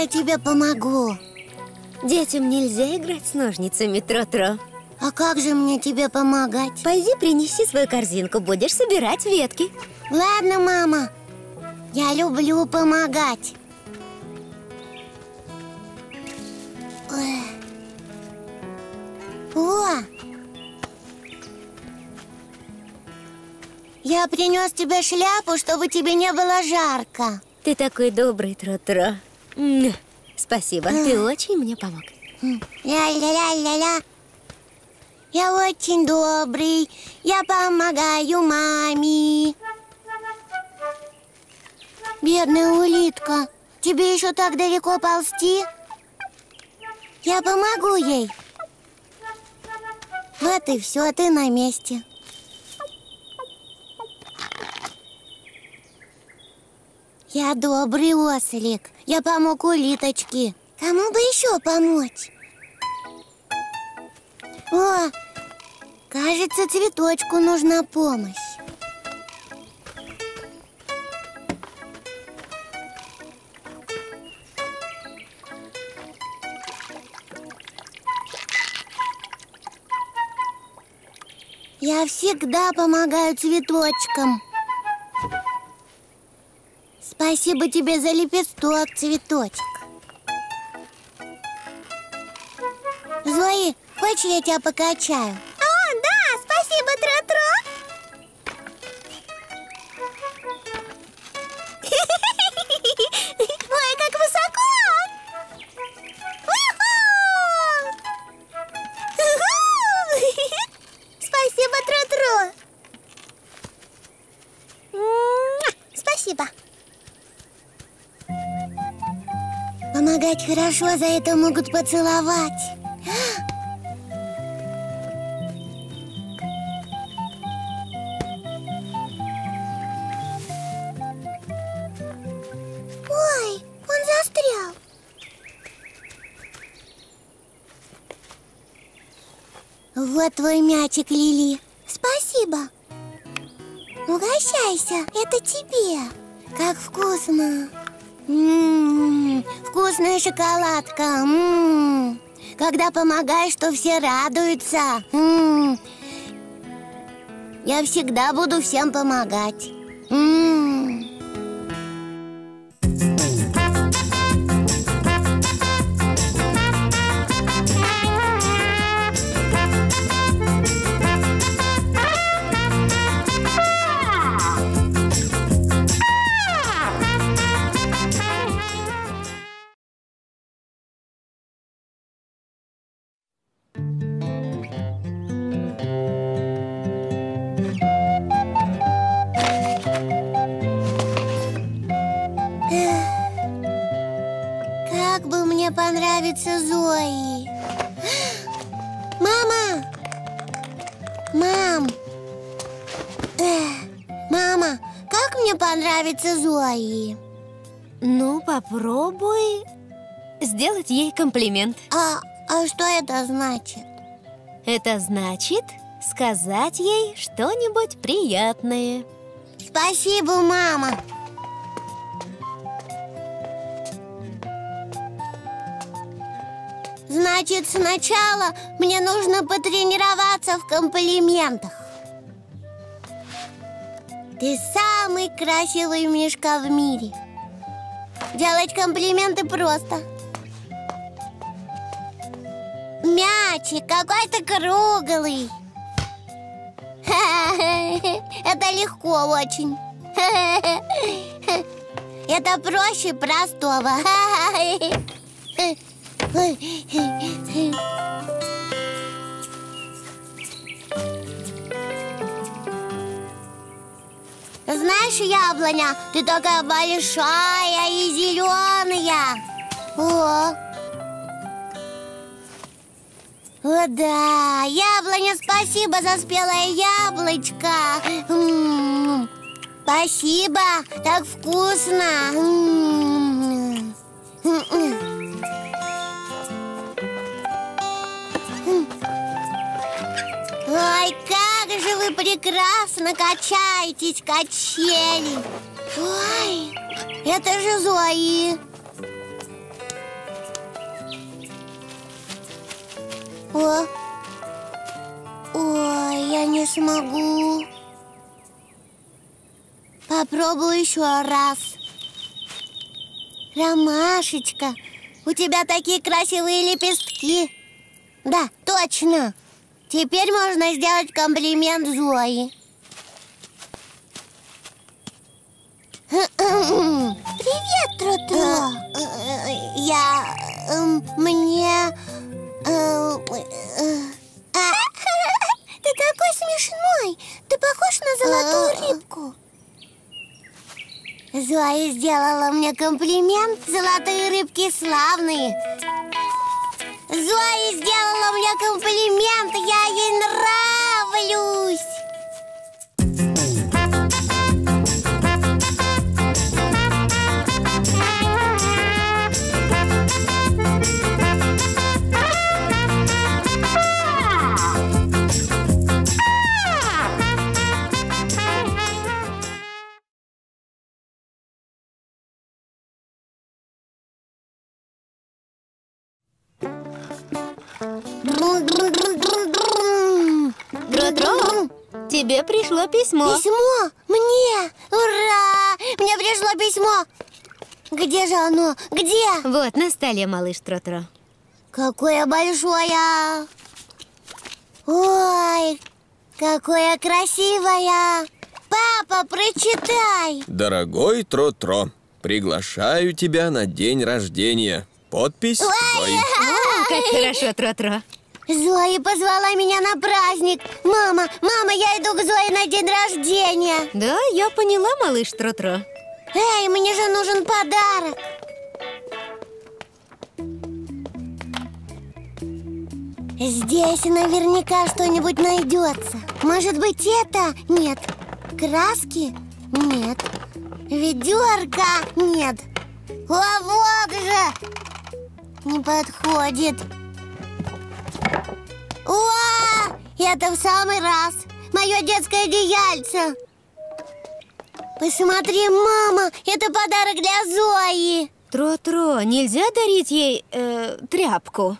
я тебе помогу? Детям нельзя играть с ножницами, Тро-Тро. А как же мне тебе помогать? Пойди принеси свою корзинку, будешь собирать ветки. Ладно, мама. Я люблю помогать. О! Я принес тебе шляпу, чтобы тебе не было жарко. Ты такой добрый, Тро-Тро. Спасибо, ты очень мне помог. Ля-ля-ля-ля-ля. Я очень добрый. Я помогаю маме. Бедная улитка. Тебе еще так далеко ползти? Я помогу ей. Вот и все, ты на месте. Я добрый ослик. Я помог улиточке. Кому бы еще помочь? О, кажется, цветочку нужна помощь. Я всегда помогаю цветочкам. Спасибо тебе за лепесток, цветочек. Зои, хочешь я тебя покачаю? Хорошо, за это могут поцеловать. Ой, он застрял. Вот твой мячик, Лили. Спасибо. Угощайся, это тебе. Как вкусно. М-м-м, вкусная шоколадка. М-м. Когда помогаешь, то все радуются. М-м. Я всегда буду всем помогать. М-м. Понравится Зои? Ну, попробуй сделать ей комплимент. А, а что это значит? Это значит сказать ей что-нибудь приятное. Спасибо, мама. Значит, сначала мне нужно потренироваться в комплиментах. Ты самый красивый мишка в мире. Делать комплименты просто. Мячик какой-то круглый. Это легко очень. Это проще простого. Знаешь, яблоня, ты такая большая и зеленая. О, о да, яблоня, спасибо за спелое яблочко. М, Спасибо, так вкусно. М. М-м. Ой, как же вы прекрасно качаетесь, качели. Ой, это же Зои. О, ой, я не смогу. Попробую еще раз. Ромашечка, у тебя такие красивые лепестки. Да, точно. Теперь можно сделать комплимент Зои. Привет, Тру-Тру. Я... эм, Мне... э, э, А, Ты такой смешной. Ты похож на золотую рыбку. Зоя сделала мне комплимент. Золотые рыбки славные. Зоя сделала мне комплимент. Я ей нравлюсь. Тро-тро, тебе пришло письмо. Письмо? Мне? Ура! Мне пришло письмо. Где же оно? Где? Вот на столе, малыш Тро-тро. Какое большое! Ой, какое красивое! Папа, прочитай! Дорогой Тро-Тро, приглашаю тебя на день рождения. Подпись Зои. О, как хорошо, Тро-тро. Зоя позвала меня на праздник. Мама, мама, я иду к Зое на день рождения. Да, я поняла, малыш Тро-тро. Эй, мне же нужен подарок. Здесь наверняка что-нибудь найдется. Может быть, это? Нет. Краски? Нет. Ведерко? Нет. О, вот же! Не подходит. О, это в самый раз. Мое детское одеяльце. Посмотри, мама, это подарок для Зои. Тро-тро, нельзя дарить ей э, тряпку?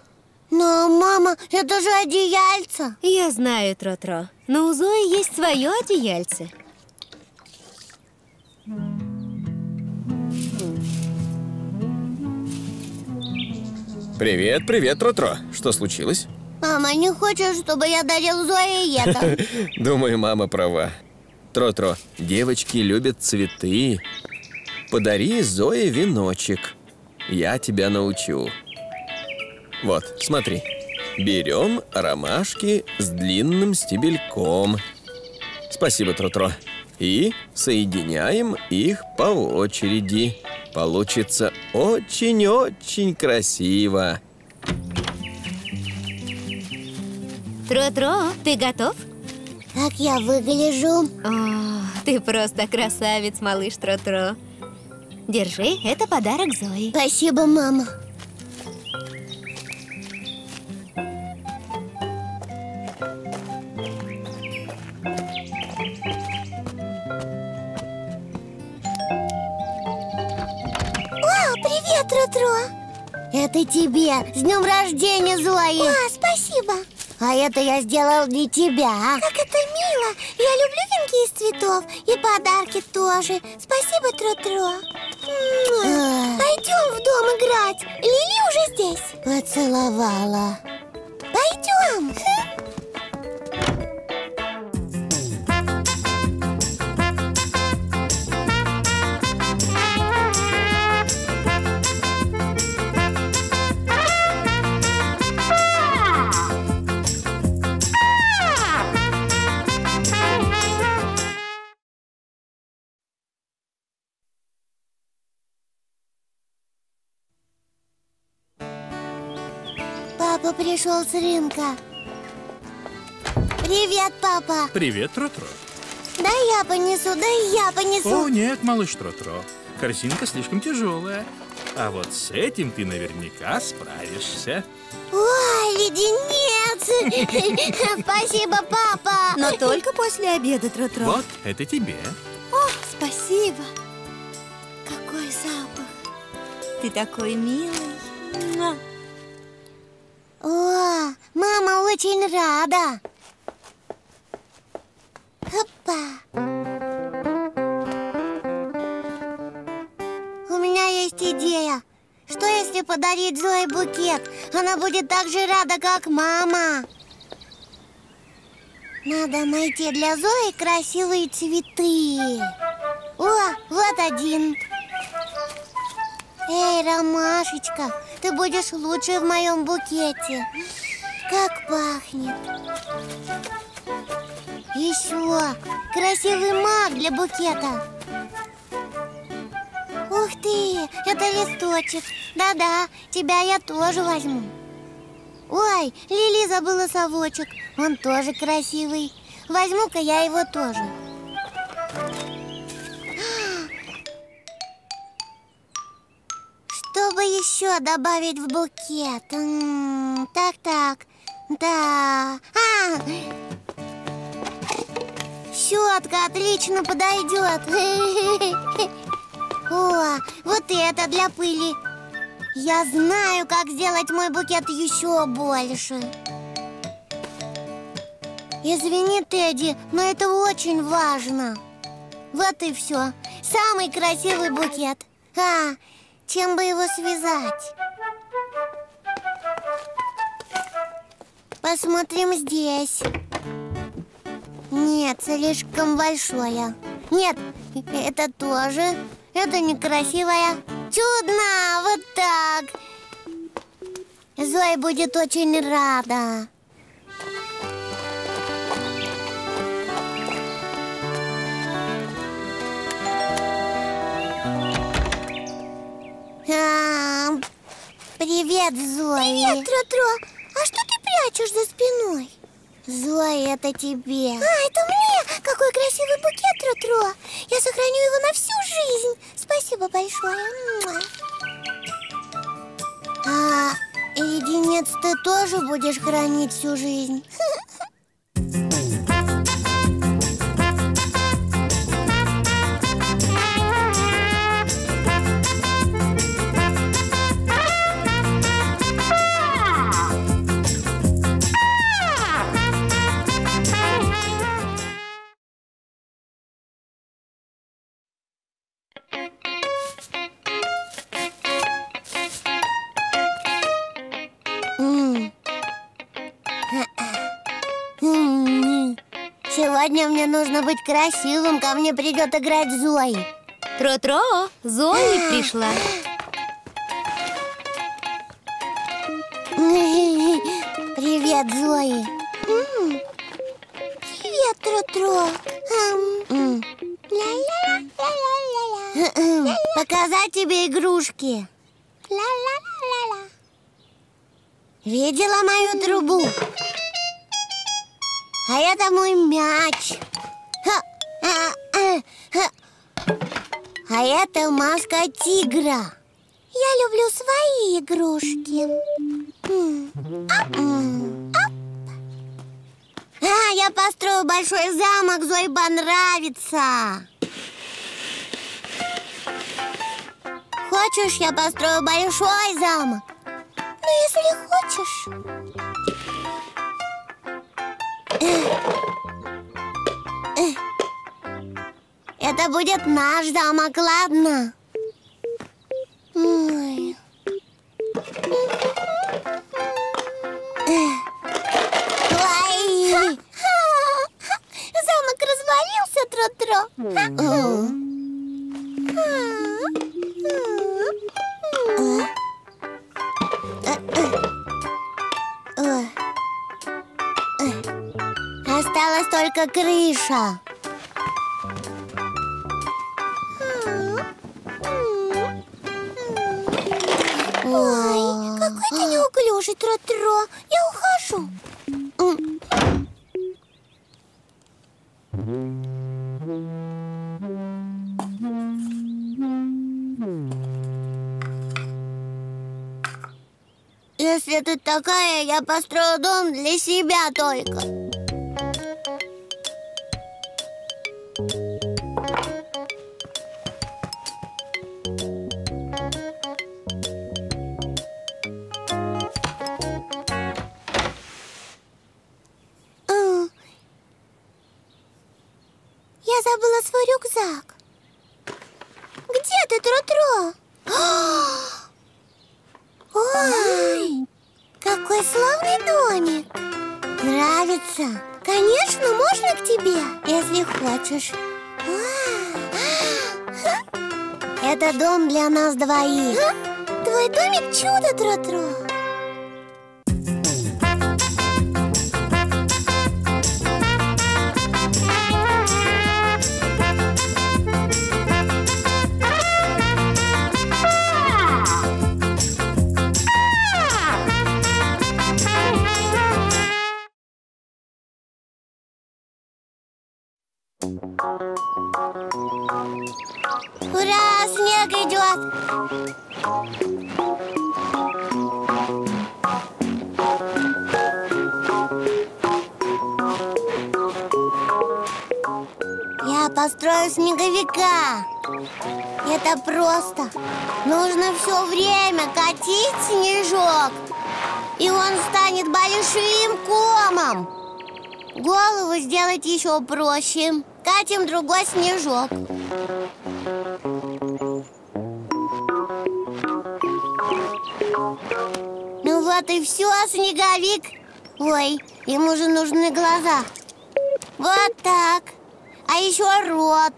Но, мама, это же одеяльце. Я знаю, Тро-тро, но у Зои есть свое одеяльце. Привет, привет, Тро-Тро. Что случилось? Мама не хочет, чтобы я дарил Зое это. Думаю, мама права. Тро-Тро, девочки любят цветы. Подари Зое веночек. Я тебя научу. Вот, смотри. Берем ромашки с длинным стебельком. Спасибо, Тро-Тро. И соединяем их по очереди. Получится очень-очень красиво. Тро-тро, ты готов? Как я выгляжу? О, ты просто красавец, малыш Тро-тро. Держи, это подарок Зои. Спасибо, мама. Это тебе. С днем рождения, Зои. О, спасибо. А это я сделал для тебя. Как это мило. Я люблю венки из цветов. И подарки тоже. Спасибо. Ах. Пойдем в дом играть. Лили уже здесь. Поцеловала. Пришел с рынка. Привет, папа. Привет, Тро-Тро. Да я понесу, да я понесу. О, нет, малыш Тро-Тро. Корзинка слишком тяжелая. А вот с этим ты наверняка справишься. Ой, леденец! Спасибо, папа! Но только после обеда, Тро-тро. Вот, это тебе. О, спасибо. Какой запах. Ты такой милый. О, мама очень рада. Опа. У меня есть идея. Что если подарить Зое букет? Она будет так же рада, как мама. Надо найти для Зои красивые цветы. О, вот один. Эй, Ромашечка, ты будешь лучше в моем букете. Как пахнет. Еще красивый маг для букета. Ух ты, это листочек. Да-да, тебя я тоже возьму. Ой, Лили забыла совочек. Он тоже красивый. Возьму-ка я его тоже. Еще добавить в букет? Так-так. Да. А! Щетка отлично подойдет. О, вот это для пыли. Я знаю, как сделать мой букет еще больше. Извини, Тедди, но это очень важно. Вот и все. Самый красивый букет. А, чем бы его связать? Посмотрим здесь. Нет, слишком большое. Нет, это тоже. Это некрасивое. Чудно! Вот так! Зоя будет очень рада. А, привет, Зоя. Привет, Тро-Тро. А что ты прячешь за спиной? Зоя, это тебе. А, это мне! Какой красивый букет, Тро-Тро! Я сохраню его на всю жизнь. Спасибо большое. А леденец ты тоже будешь хранить всю жизнь? Сегодня мне нужно быть красивым, ко мне придет играть Зои. Тро-тро, Зои пришла. Привет, Зои. Привет, Тро-Тро. Ам, М. ля-ля-ля-ля-ля-ля. Показать тебе игрушки. Видела мою трубу? А это мой мяч. А, а. А это маска тигра. Я люблю свои игрушки. А, я построю большой замок, Зои понравится. Хочешь, я построю большой замок? Ну, если хочешь. Это будет наш замок, ладно? Ой. Ой. Замок развалился, Тро-Тро. М. Осталась только крыша. Ой, какой ты неуклюжий, Тро-Тро. Я ухожу. Если ты такая, я построю дом для себя только. Твой домик чудо, Тру-Тру Ура, снег идет! Я построю снеговика. Это просто. Нужно все время катить снежок, и он станет большим комом. Голову сделать еще проще. Катим другой снежок. И все, снеговик. Ой, ему же нужны глаза. Вот так. А еще рот.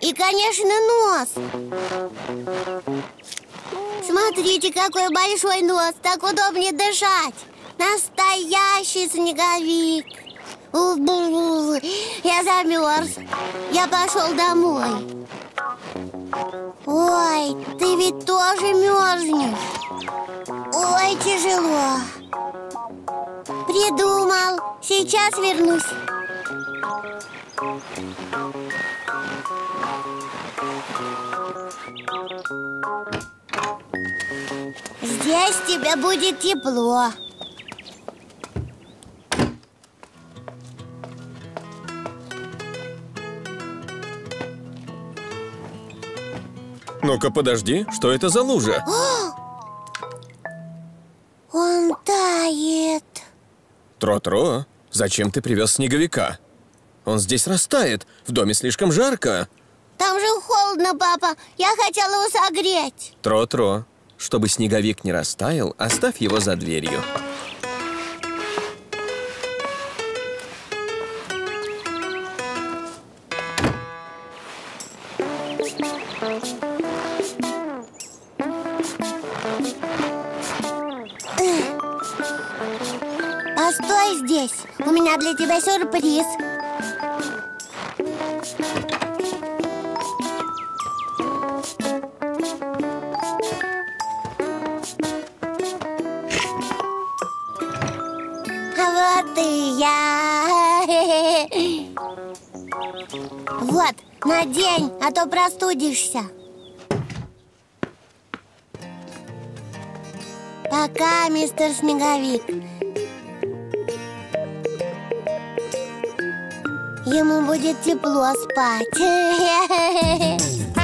И, конечно, нос. Смотрите, какой большой нос. Так удобнее дышать. Настоящий снеговик. Я замерз. Я пошел домой. Ой, ты ведь тоже мерзнешь. Ой, тяжело. Придумал. Сейчас вернусь. Здесь тебе будет тепло. Ну-ка, подожди, что это за лужа? Он тает. Тро-тро, зачем ты привез снеговика? Он здесь растает, в доме слишком жарко. Там же холодно, папа. Я хотела его согреть. Тро-тро, чтобы снеговик не растаял, оставь его за дверью. Постой здесь. У меня для тебя сюрприз. Вот и я. Вот, надень, а то простудишься. Пока, мистер Снеговик. Ему будет тепло спать.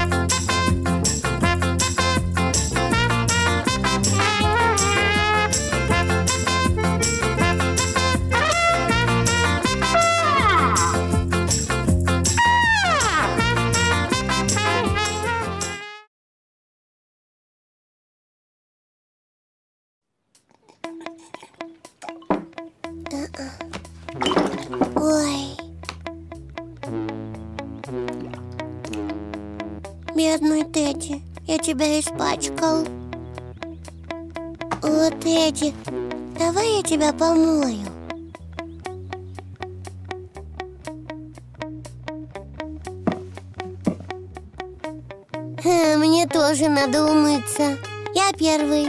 я тебя испачкал. Вот, Тедди, давай я тебя помою. Ха, Мне тоже надо умыться. Я первый.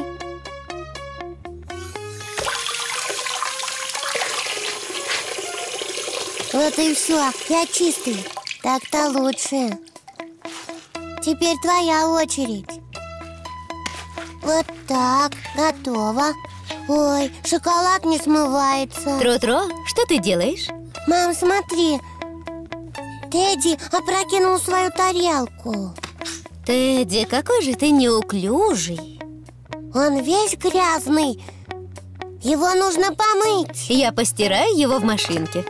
Вот и все, я чистый. Так-то лучше. Теперь твоя очередь. Вот так, готово. Ой, шоколад не смывается. Тро-тро, что ты делаешь? Мам, смотри. Тедди опрокинул свою тарелку. Тедди, какой же ты неуклюжий. Он весь грязный. Его нужно помыть. Я постираю его в машинке.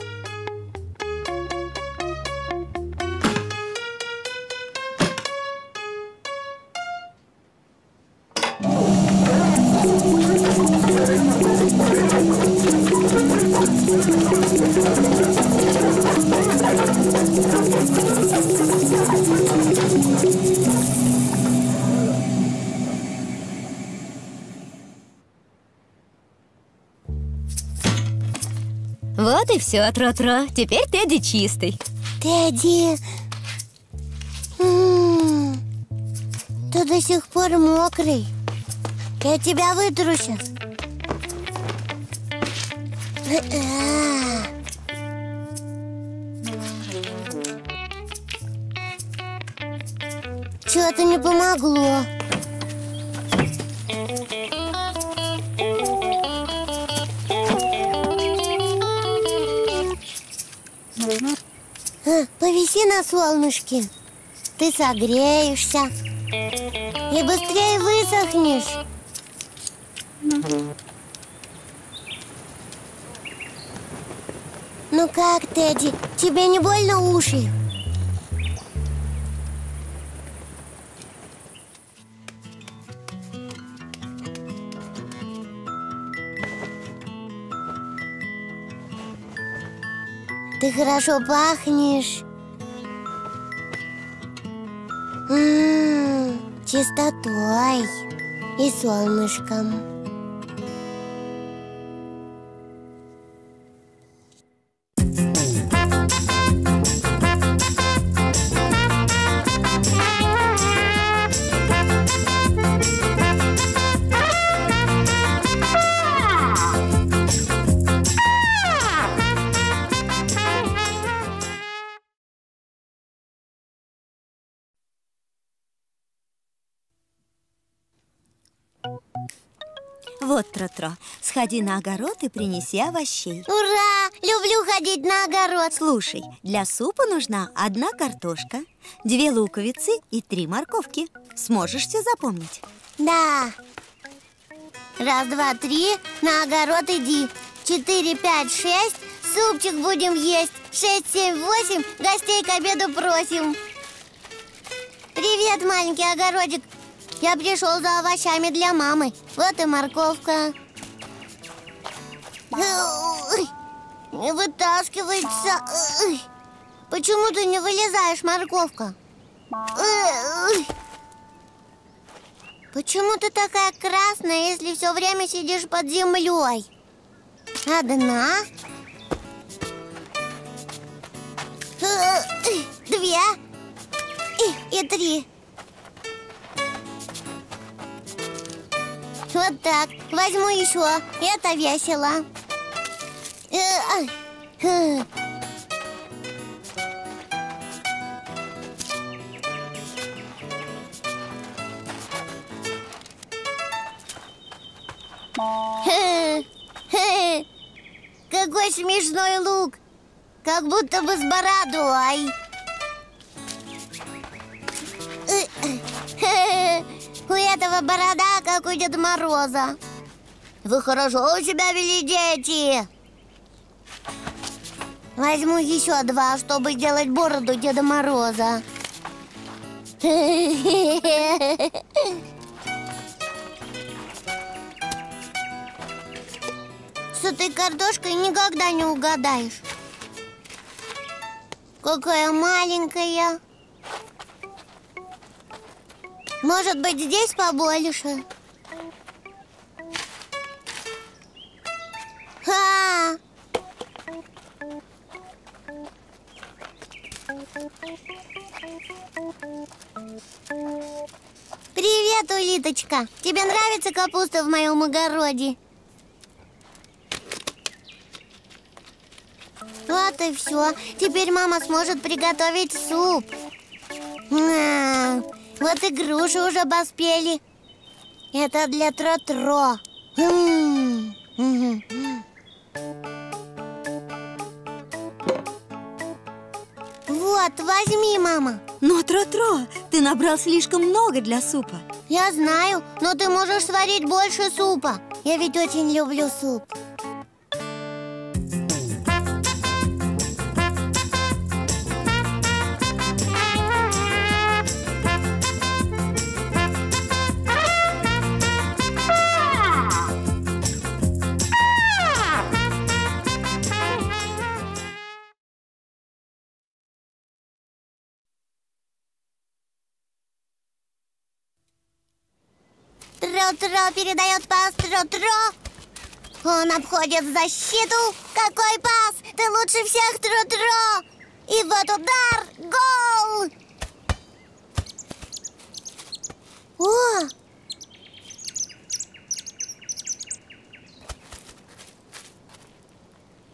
Все, Тро-Тро. Теперь Тедди чистый. Тедди. М, Ты до сих пор мокрый. Я тебя вытру сейчас. Что-то не помогло. Повиси на солнышке. Ты согреешься и быстрее высохнешь. Ну как, Тедди, тебе не больно уши? Ты хорошо пахнешь. М, чистотой и солнышком. Вот, Тро-Тро, сходи на огород и принеси овощей. Ура! Люблю ходить на огород. Слушай, для супа нужна одна картошка, две луковицы и три морковки. Сможешь все запомнить? Да. Раз, два, три, на огород иди. Четыре, пять, шесть, супчик будем есть. Шесть, семь, восемь, гостей к обеду просим. Привет, маленький огородик. Я пришел за овощами для мамы. Вот и морковка. Не вытаскивается. Почему ты не вылезаешь, морковка? Почему ты такая красная, если все время сидишь под землей? Одна. Две. И, и три. Вот так. Возьму еще. Это весело. Э, ай. Э. Какой смешной лук! Как будто бы с бородой. У этого борода, как у Деда Мороза. Вы хорошо себя вели, дети. Возьму еще два, чтобы сделать бороду Деда Мороза. С этой картошкой никогда не угадаешь. Какая маленькая. Может быть, здесь побольше? Ха! Привет, улиточка! Тебе нравится капуста в моем огороде? Вот и все. Теперь мама сможет приготовить суп. Вот и груши уже поспели. Это для Тро-Тро. Вот, возьми, мама. Но, Тро-Тро, ты набрал слишком много для супа. Я знаю, но ты можешь сварить больше супа. Я ведь очень люблю суп. Тро-Тро передает пас Тро-Тро. Он обходит защиту. Какой пас! Ты лучше всех, Тро-Тро! И вот удар! Гол! О!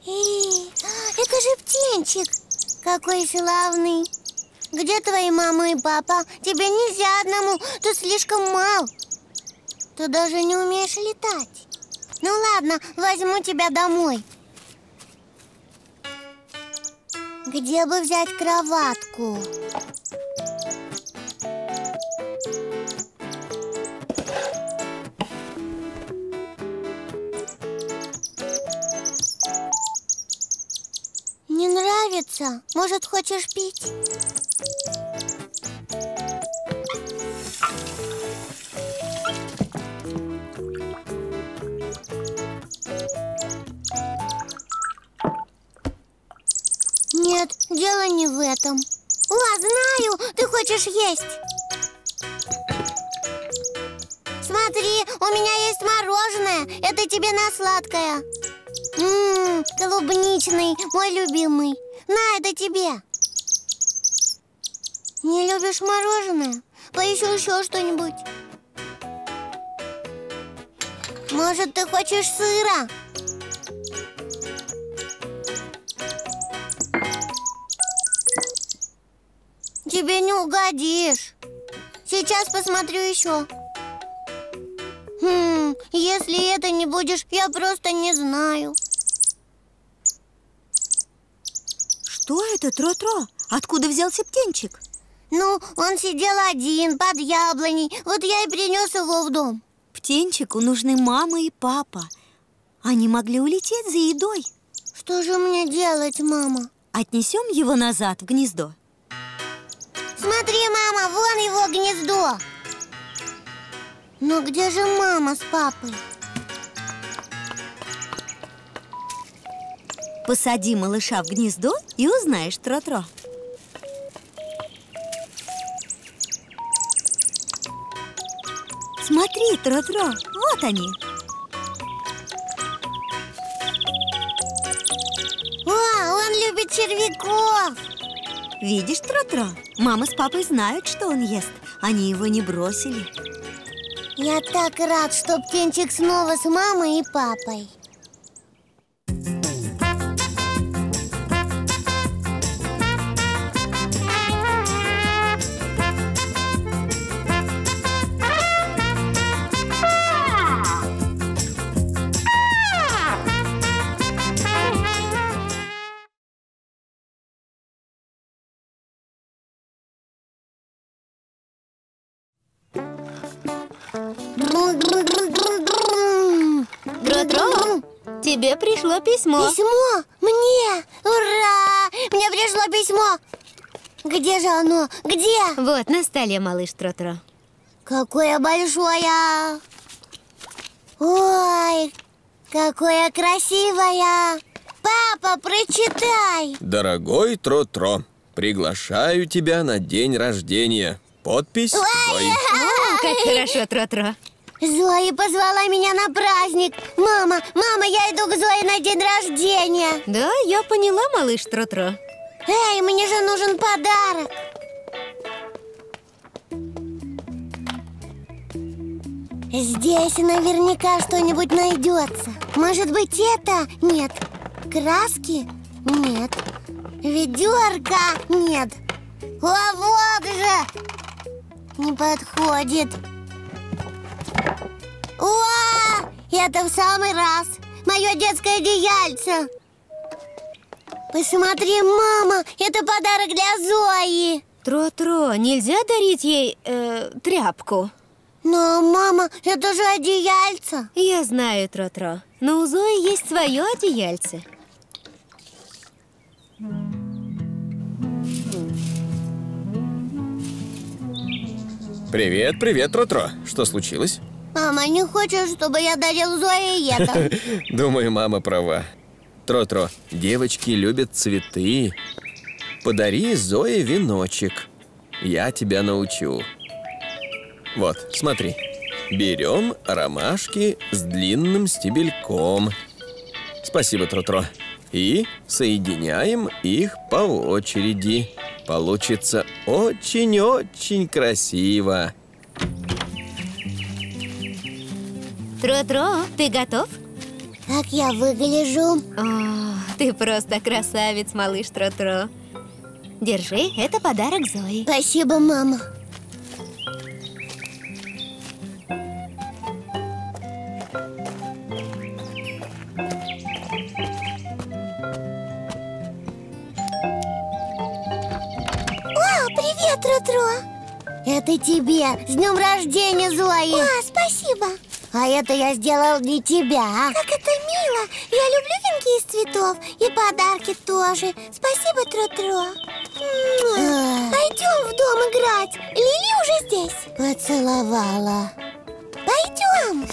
Эй, это же птенчик! Какой славный! Где твои мама и папа? Тебе нельзя одному, ты слишком мал. Ты даже не умеешь летать. Ну ладно, возьму тебя домой. Где бы взять кроватку? Не нравится? Может, хочешь пить? Есть. Смотри, у меня есть мороженое. Это тебе на сладкое. Ммм, клубничный, мой любимый. На, это тебе. Не любишь мороженое? Поищу еще что-нибудь. Может, ты хочешь сыра? Тебе не угодишь. Сейчас посмотрю еще. Хм, если это не будешь, я просто не знаю. Что это, Тро-Тро? Откуда взялся птенчик? Ну, он сидел один под яблоней. Вот я и принес его в дом. Птенчику нужны мама и папа. Они могли улететь за едой. Что же мне делать, мама? Отнесем его назад в гнездо. Смотри, мама, вон его гнездо. Но где же мама с папой? Посади малыша в гнездо и узнаешь, Тро-Тро. Смотри, Тро-Тро, вот они. О, он любит червяков. Видишь, Тро-Тро? Мама с папой знают, что он ест. Они его не бросили. Я так рад, что птенчик снова с мамой и папой. Тебе пришло письмо. Письмо? Мне? Ура! Мне пришло письмо. Где же оно? Где? Вот на столе, малыш Тро-Тро. Какое большое! Ой, какое красивое! Папа, прочитай! Дорогой Тро-Тро, приглашаю тебя на день рождения. Подпись Зои. О, как хорошо, Тро-Тро. Зоя позвала меня на праздник. Мама, мама, я иду к Зое на день рождения. Да, я поняла, малыш Тро-Тро. Эй, мне же нужен подарок. Здесь наверняка что-нибудь найдется. Может быть, это? Нет. Краски? Нет. Ведерко? Нет. О, вот же! Не подходит. О, это в самый раз. Мое детское одеяльце. Посмотри, мама, это подарок для Зои. Тро-Тро, нельзя дарить ей э, тряпку? Но, мама, это же одеяльце. Я знаю, Тро-Тро, но у Зои есть свое одеяльце. Привет, привет, Тро-Тро. Что случилось? Мама не хочет, чтобы я дарил Зое это. Думаю, мама права. Тро-Тро, девочки любят цветы. Подари Зое веночек. Я тебя научу. Вот, смотри. Берем ромашки с длинным стебельком. Спасибо, Тротро. И соединяем их по очереди. Получится очень-очень красиво. Тро-тро, ты готов? Как я выгляжу? О, ты просто красавец, малыш Тро-тро. Держи, это подарок Зои. Спасибо, мама. Тро-Тро. Это тебе. С днем рождения, Зои. О, спасибо. А это я сделал для тебя. А? Как это мило! Я люблю венки из цветов и подарки тоже. Спасибо, Тро-Тро. М-м-м. Пойдем в дом играть. Лили уже здесь. Поцеловала. Пойдем.